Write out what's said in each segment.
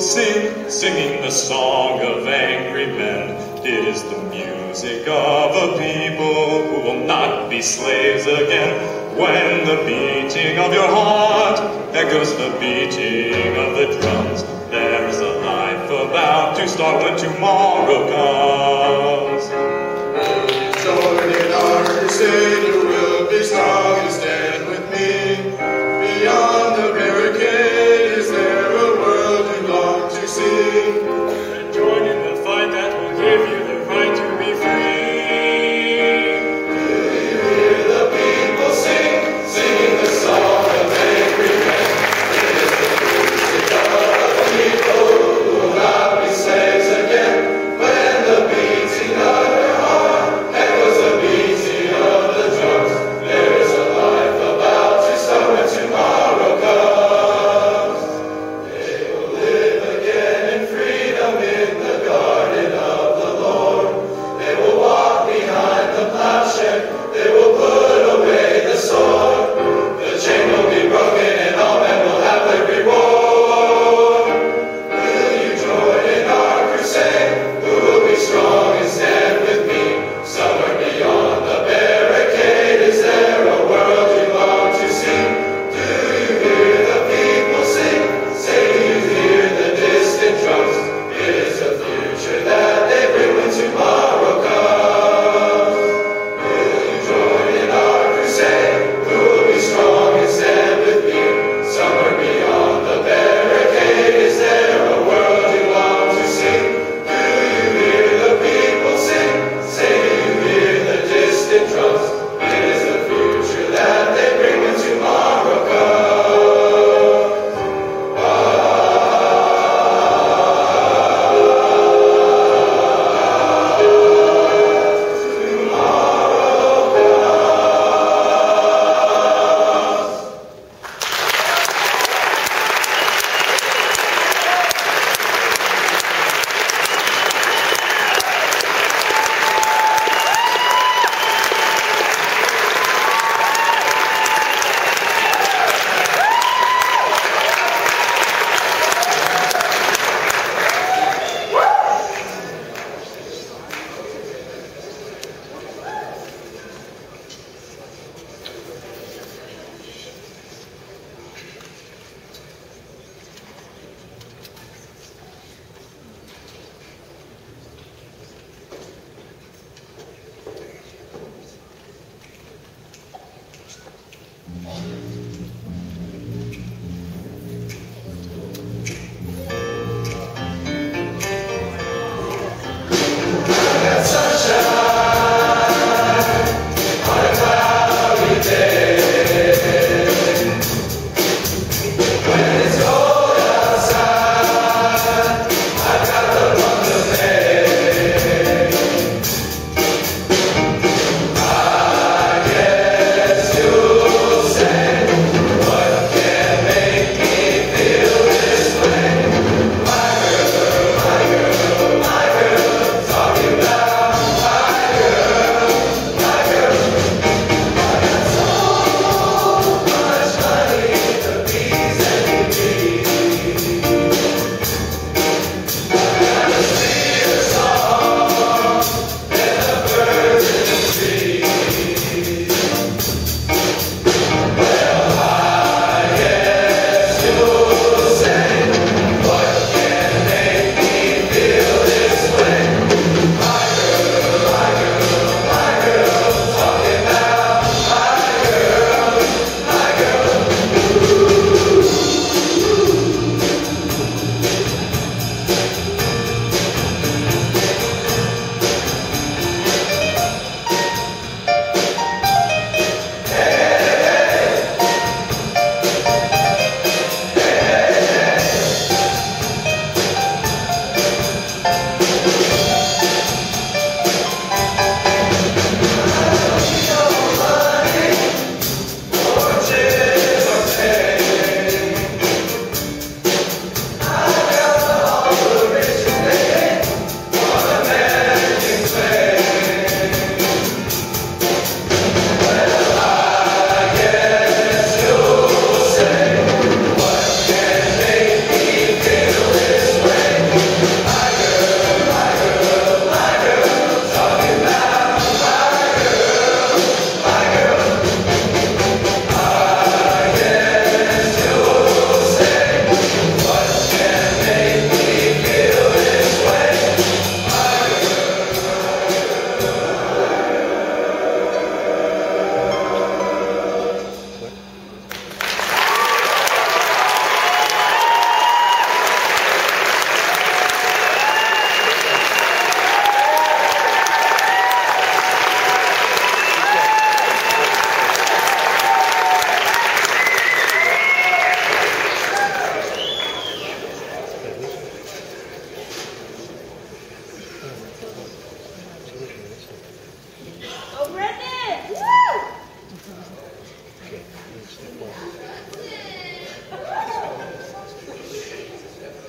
Sing, singing the song of angry men. It is the music of a people who will not be slaves again. When the beating of your heart echoes the beating of the drums, there's a life about to start when tomorrow comes. It's only our crusade who will be strong and stand.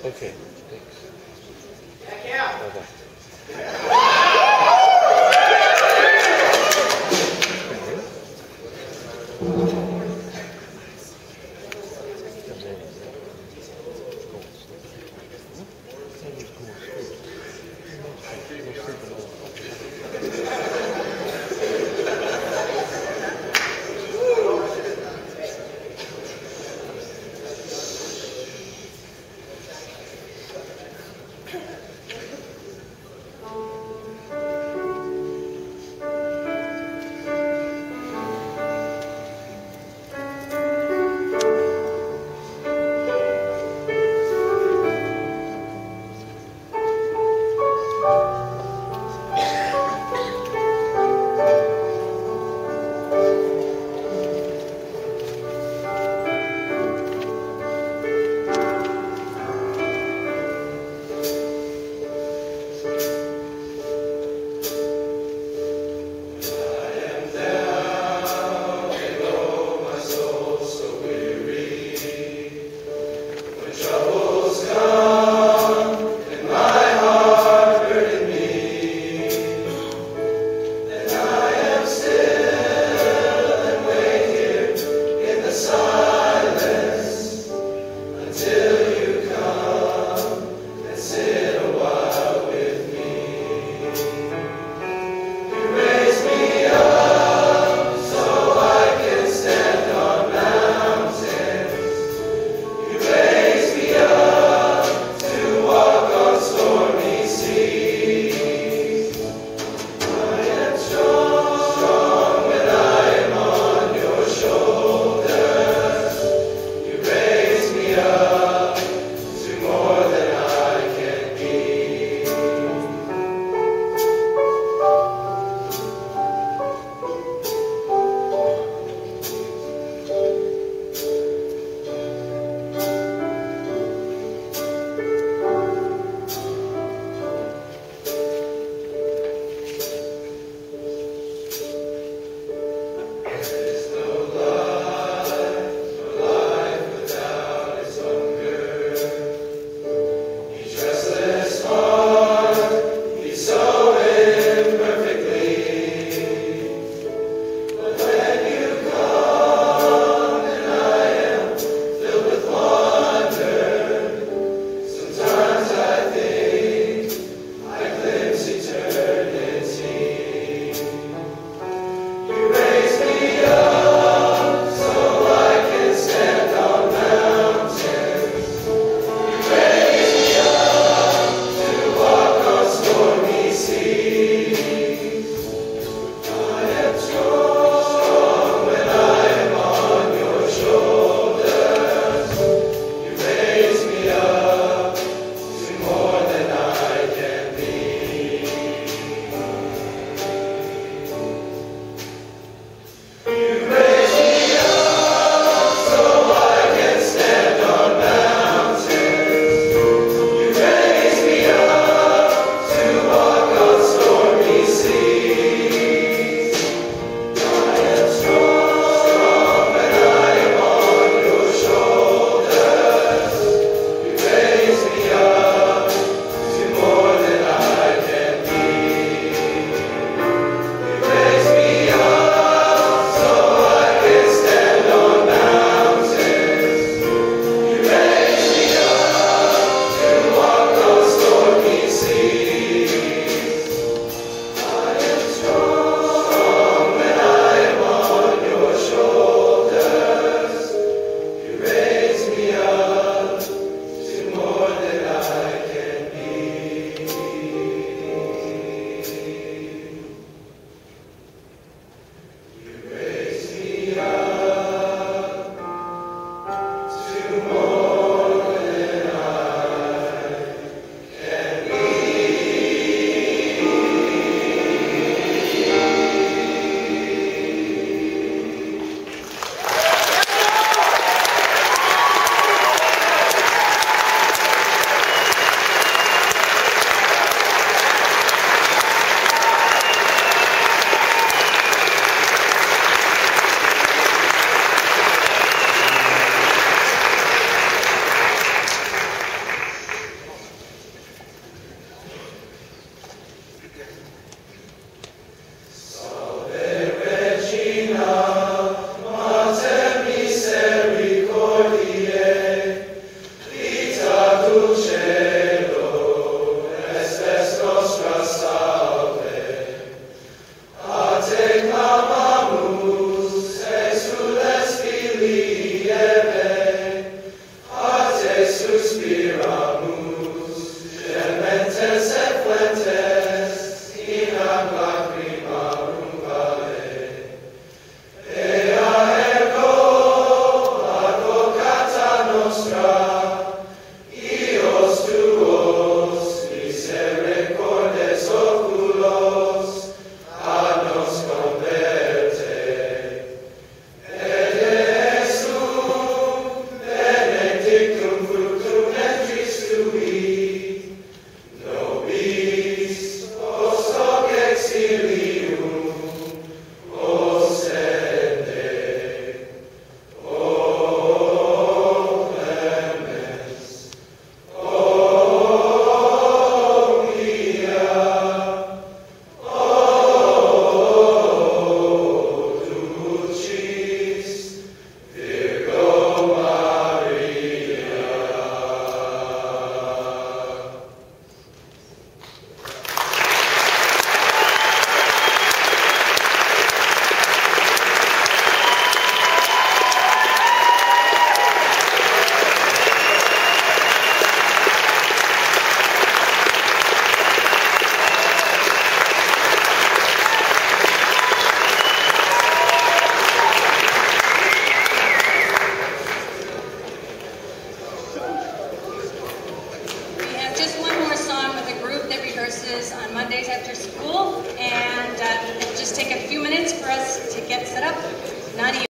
Okay, thanks.